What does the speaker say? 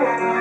Amen.